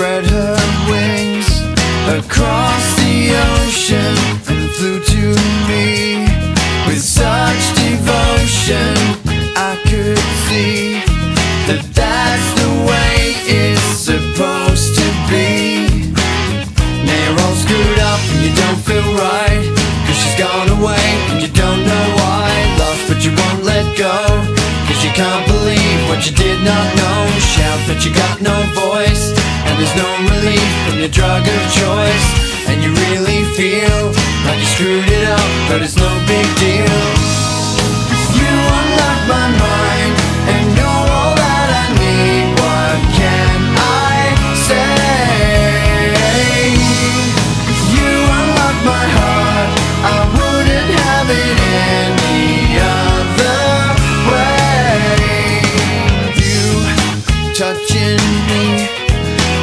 spread her got no voice And there's no relief from your drug of choice. And you really feel like you screwed it up But it's touching me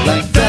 like that.